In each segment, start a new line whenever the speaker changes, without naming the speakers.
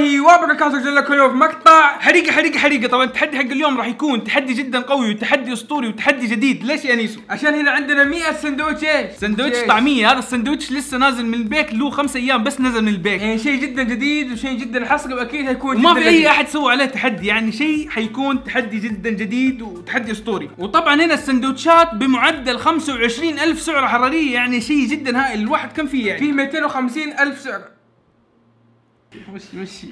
الله وبركاته لكم اليوم في مقطع.
حريقه حريقه حريقة. طبعا التحدي حق اليوم راح يكون تحدي جدا قوي وتحدي أسطوري وتحدي جديد. ليش يا أنيسو؟
عشان هنا عندنا 100 سندوتش. إيش؟
سندوتش.
إيش؟
طعمية. هذا السندوتش لسه نازل من البيك. له خمس أيام بس نزل من البيك.
يعني شيء جدا جديد وشيء جدا حصري وأكيد حيكون جداً
في
أي.
أحد سوى عليه تحدي. يعني شيء حيكون تحدي جدا جديد وتحدي أسطوري. وطبعا هنا السندوتشات بمعدل 25 ألف سعرة حرارية. يعني شيء جدا هائل. الواحد كم فيه يعني؟
في 250 ألف سعر
مشي مشي.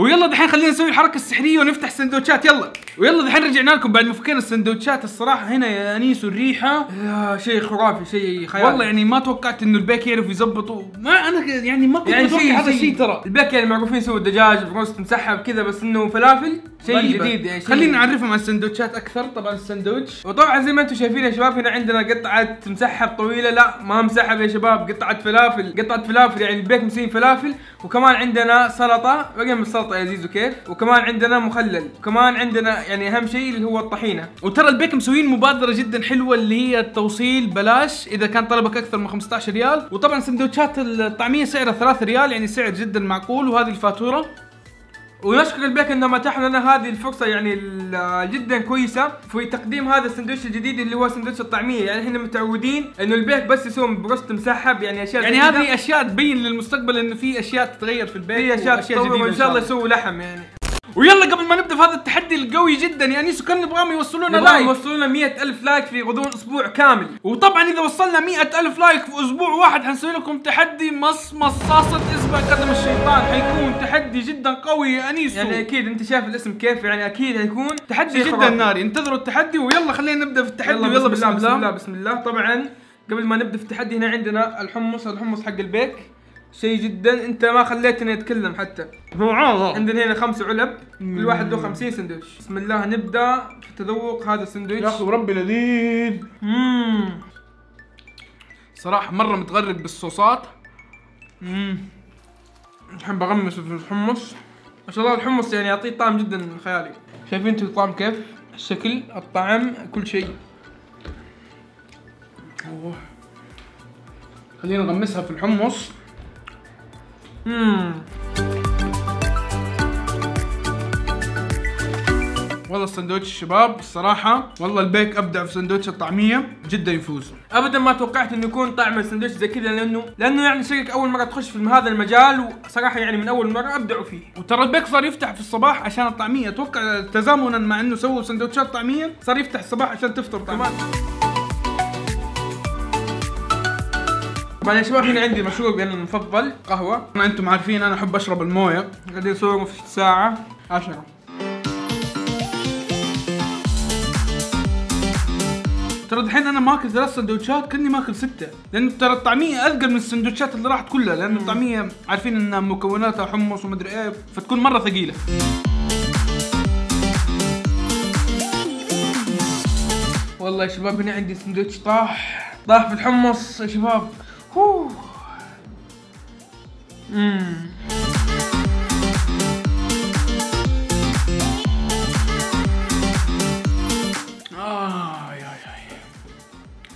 ويلا دحين خلينا نسوي الحركة السحرية ونفتح سندوتشات. يلا. ويلا دحين رجعنا لكم بعد ما فكينا السندوتشات. الصراحة هنا يا أنيس الريحه
يا شيء خرافي شيء خيالي
والله يعني ما توقعت إنه البيك يعرف يظبطه ما أنا يعني ما كنت
يعني
متوقع هذا الشيء ترى.
البيك يعني معروفين يسووا الدجاج بروست مسحب كذا بس إنه فلافل. شيء. جديد شيء
خلينا نعرفهم عن السندوتشات أكثر. طبعا السندوتش.
وطبعا زي ما أنتم شايفين يا شباب هنا عندنا قطعة مسحب طويلة. لا ما مسحب يا شباب. قطعة فلافل. قطعة فلافل يعني البيك مسوين فلافل. وكمان عندنا سلطة. رقم السلطة يا زيزو كيف؟ وكمان عندنا مخلل. وكمان عندنا يعني أهم شيء اللي هو الطحينة.
وترى البيك مسوين مبادرة جدا حلوة اللي هي التوصيل بلاش. إذا كان طلبك أكثر من 15 ريال. وطبعا سندوتشات الطعمية سعرها 3 ريال يعني سعر جدا معقول. وهذه الفاتورة.
ونشكر البيك انهم اتاحوا لنا هذه الفرصة يعني جدا كويسة في تقديم هذا السندوتش الجديد اللي هو سندوتش الطعمية. يعني إحنا متعودين إنه البيك بس يسوون بروست مسحب يعني أشياء
يعني. هذه أشياء تبين للمستقبل إنه في أشياء تتغير في البيك
في أشياء
جديدة
وإن شاء الله يسووا لحم يعني.
ويلا قبل ما نبدأ في هذا التحدي القوي جدا يا أنيس كان نبغاهم يوصلونا like
يوصلوا لنا 100000 like في غضون أسبوع كامل.
وطبعا إذا وصلنا مئة ألف like في أسبوع واحد حنسوي لكم تحدي مص مصاصة اصبع قدم الشيطان. حيكون تحدي جدا قوي يا انيسو
يعني أكيد أنت شايف الاسم كيف يعني أكيد حيكون
تحدي جدا. ناري. انتظروا التحدي ويلا خلينا نبدأ في التحدي
يلا
ويلا
بسم الله. بسم الله بسم الله. طبعا قبل ما نبدأ في التحدي هنا عندنا الحمص الحمص حق البيك. شيء جدا أنت ما خليتني أتكلم حتى. عندنا هنا خمس علب كل واحد له 50 سندوتش بسم الله نبدأ في تذوق هذا السندوتش
يا أخي وربي لذيذ.
مم.
صراحة مرة متغرق بالصوصات.
مم. احب اغمس في الحمص. ما شاء الله الحمص يعني يعطيه طعم جدا خيالي. شايفين أنتوا الطعم كيف؟ الشكل الطعم كل شيء.
أوه. خلينا نغمسها في الحمص.
مم.
والله السندوتش شباب الصراحة والله البيك أبدع في سندوتش الطعمية جدا يفوز.
ابدا ما توقعت إنه يكون طعم السندوتش زي كذا لأنه لأنه يعني شركة أول مرة تخش في هذا المجال وصراحة يعني من أول مرة أبدعوا فيه.
وترى البيك صار يفتح في الصباح عشان الطعمية. أتوقع تزامنا مع إنه سووا سندوتشات طعمية صار يفتح الصباح عشان تفطر طعمية.
طبعا يا شباب هنا عندي مشروبي أنا المفضل قهوة.
ما أنتم عارفين أنا أحب أشرب الموية.
قاعدين نصور في ساعة 10
ترى دحين أنا ماكل ثلاث سندوتشات كأني ماكل ستة. لأنه ترى الطعمية اثقل من السندوتشات اللي راحت كلها. لأنه الطعمية عارفين إنها مكوناتها حمص ومدري إيه فتكون مرة ثقيلة.
والله يا شباب هنا عندي سندوتش طاح. طاح في الحمص يا شباب. امم
آه يا يا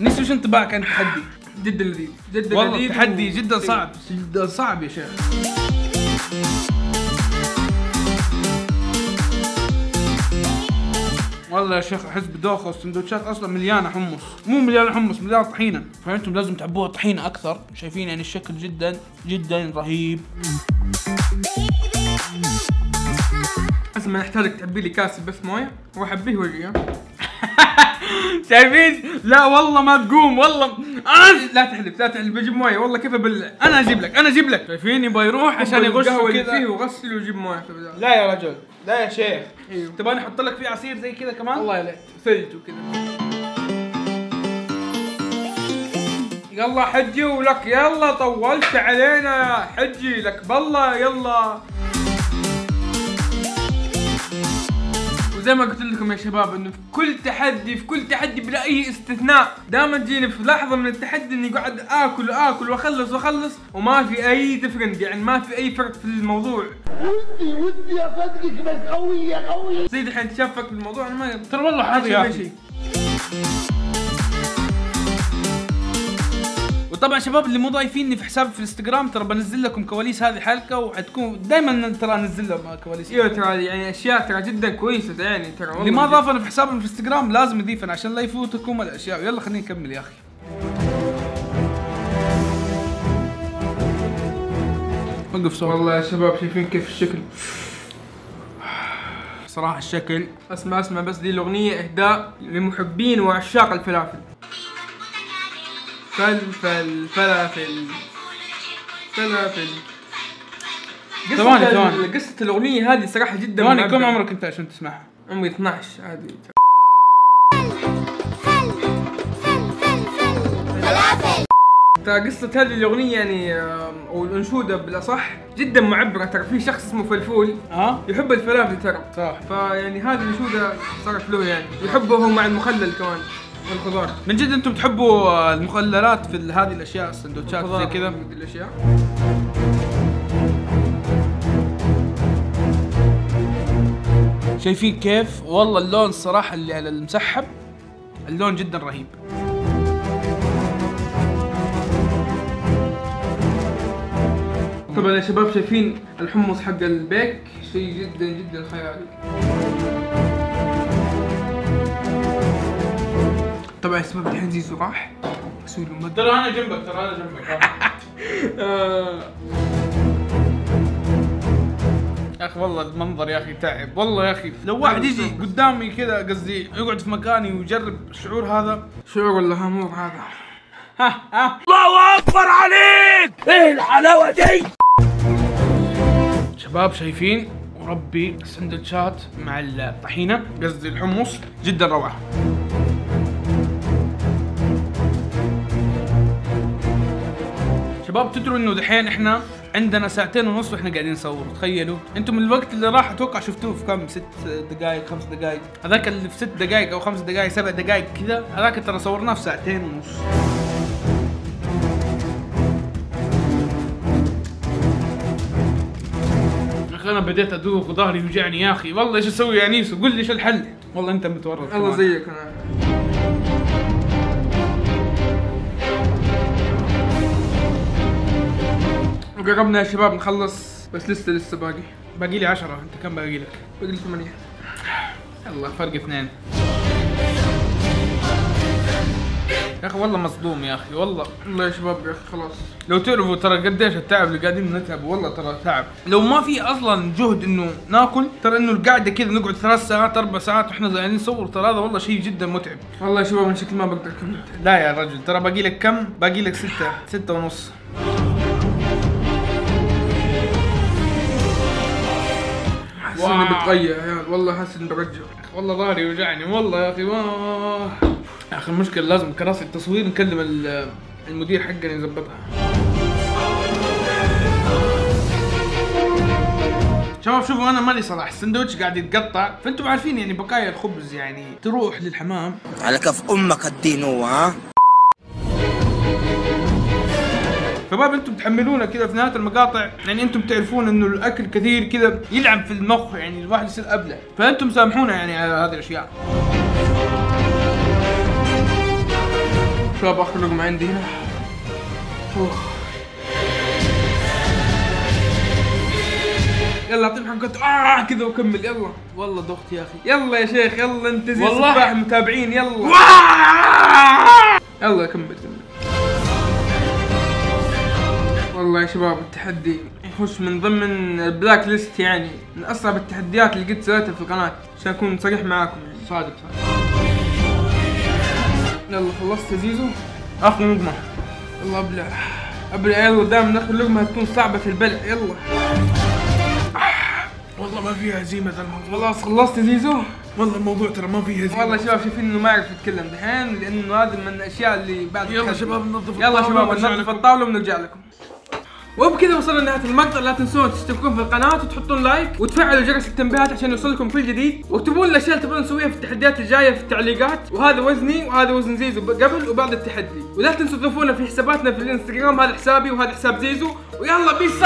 نسي وش انطباعك عن التحدي؟
جدا لذيذ جدا
والله
لذيذ
التحدي
و-
جدا صعب. جدا صعب يا شيخ. والله يا شيخ احس بدوخه السندوتشات أصلا مليانه حمص. مو مليانه حمص مليانه طحينة. فأنتم لازم تعبوها طحينة أكثر. شايفين يعني الشكل جدا جدا رهيب.
أسمع نحتاجك تعبي لي كاس بس موية؟ عبيه وريه شايفين؟
لا والله ما تقوم والله.
أنا لا تحلف لا تحلف بجيب موية. والله كيف ابلع
أنا أجيب لك أنا أجيب لك. شايفين؟ يبغى يروح عشان يغش
اللي
كذا.
فيه وغسل وجيب موية.
لا يا رجل لا يا شيخ.
إيوه.
تبغى نحط لك فيه عصير زي كذا كمان؟
والله يا ليت ثلج وكذا. يلا حجي ولك. يلا طولت علينا. يا حجي لك بالله يلا. وزي ما قلت لكم يا شباب إنه في كل تحدي في كل تحدي بلا أي استثناء دائما تجيني في لحظة من التحدي إني قاعد آكل وآكل وأخلص وأخلص وما في أي ديفرنت يعني ما في أي فرق في الموضوع.
ودي ودي اصدقك بس قوي يا قوي
زي دحين تشفك بالموضوع أنا ما
ترى والله حاضر يا
أخي.
وطبعا شباب اللي مو ضايفيني في حسابي في الإنستغرام ترى بنزل لكم كواليس هذه حلقة وحتكون دائما ترى أنزل لهم كواليس.
إيوه ترى يعني أشياء ترى جدا كويسة يعني ترى
اللي ما. ضافنا في حسابنا في الانستغرام لازم يضيفنا عشان لا يفوتكم الأشياء. يلا خلينا نكمل يا أخي. وقف صوت
والله يا شباب شايفين كيف الشكل؟
صراحة الشكل.
أسمع أسمع بس دي الأغنية إهداء لمحبين وعشاق الفلافل. فلفل فلافل فلافل قصة
ثواني، ثواني.
قصة الأغنية هذه صراحة جدا
ثواني. كم عمرك أنت عشان تسمعها؟
عمري 12 عادي. ترى قصة هذه الأغنية يعني أو الأنشودة بالأصح جدا معبرة. ترى في شخص اسمه فلفول.
ها؟
يحب الفلافل ترى.
صح.
فيعني هذه الأنشودة صارت له يعني. يحبه هو مع المخلل كمان. والخضار.
من جد أنتم تحبوا آه، المخللات في هذه الأشياء السندوتشات زي كذا؟
هذه الأشياء.
شايفين كيف؟ والله اللون الصراحه اللي على المسحب اللون جدا رهيب.
طبعا يا شباب شايفين الحمص حق البيك؟ شيء جدا جدا خيالي طبعا يا شباب الحين زيزو راح أسوي له
ترى أنا جنبك ترى أنا جنبك.
آه.
يا أخي والله المنظر يا أخي تعب. والله يا أخي لو واحد يجي قدامي كذا قصدي يقعد في مكاني ويجرب الشعور هذا.
شعور ولا همور هذا.
ها ها. شباب شايفين؟ وربي السندوتشات مع الطحينة قصدي الحمص جدا روعة. شباب تدروا إنه دحين إحنا عندنا ساعتين ونص وإحنا قاعدين نصور تخيلوا. أنتم الوقت اللي راح أتوقع شفتوه في كم ست دقائق خمس دقائق هذاك اللي في ست دقائق أو خمس دقائق سبع دقائق كذا هذاك ترى صورناه في ساعتين ونص. أنا بديت ادوخ وظهري يوجعني يا أخي. والله إيش أسوي يا أنيس؟ قول لي إيش الحل؟ والله أنت متورط
الله
كمان.
زيك. أنا وقربنا يا شباب نخلص بس لسه لسه باقي.
باقي لي 10 أنت كم باقي لك؟
باقي لي ثمانية.
يلا فرق اثنين. يا أخي والله مصدوم يا أخي والله.
والله يا شباب يا أخي خلاص.
لو تعرفوا ترى قديش التعب اللي قاعدين نتعب والله ترى تعب. لو ما في أصلا جهد إنه ناكل ترى إنه القعده كذا نقعد ثلاث ساعات أربع ساعات وإحنا قاعدين نصور ترى هذا والله شيء جدا متعب.
والله يا شباب من شكل ما بقدر أكمل.
لا يا رجل ترى باقي لك كم؟ باقي لك ستة ستة ونص.
إني بتغير يا عيال. والله حاسس إني برجع.
والله ظهري يوجعني والله يا أخي واه يا أخي المشكلة لازم كراسي التصوير نكلم ال- المدير حقنا يظبطها. شباب شوفوا أنا مالي صلاح. السندوتش قاعد يتقطع. فأنتم عارفين يعني بقايا الخبز يعني تروح للحمام.
على كف أمك الدينو ها؟
شباب أنتم تحملونا كذا في نهاية المقاطع يعني أنتم تعرفون انه الأكل كثير كذا يلعب في المخ يعني الواحد يصير أبلة. فأنتم سامحونا يعني على هذه الأشياء.
شباب آخر لقمة عندي هنا. أوه. يلا اعطيني حقته آه كذا وكمل يلا.
والله دخت يا أخي.
يلا يا شيخ يلا انت زي
والله.
متابعين يلا. يلا كمل كمل. والله يا شباب التحدي يخش من ضمن البلاك ليست يعني من أصعب التحديات اللي قد سويتها في القناة. عشان أكون صريح معاكم يعني؟
صادق صادق.
يلا خلصت يا زيزو؟
اخر لقمه
يلا أبلع. أبلع يلا دام ناخذ لقمة تكون صعبة البلع يلا.
والله ما فيها هزيمة ذا الموضوع.
خلاص خلصت يا زيزو؟
والله الموضوع ترى ما فيه هزيمة.
والله شباب شايفين إنه ما يعرف يتكلم دحين لأنه هذا من الأشياء اللي بعد
يلا. شباب ننظف
يلا شباب ننظف. الطاولة ونرجع لكم. وبكذا وصلنا لنهاية المقطع. لا تنسون تشتركون في القناة وتحطون like وتفعلوا جرس التنبيهات عشان يوصلكم كل جديد. واكتبوا لنا الاشياء اللي تبغون نسويها في التحديات الجاية في التعليقات. وهذا وزني وهذا وزن زيزو قبل وبعد التحدي. ولا تنسوا تضيفونا في حساباتنا في الانستغرام. هذا حسابي وهذا حساب زيزو. ويلا بيس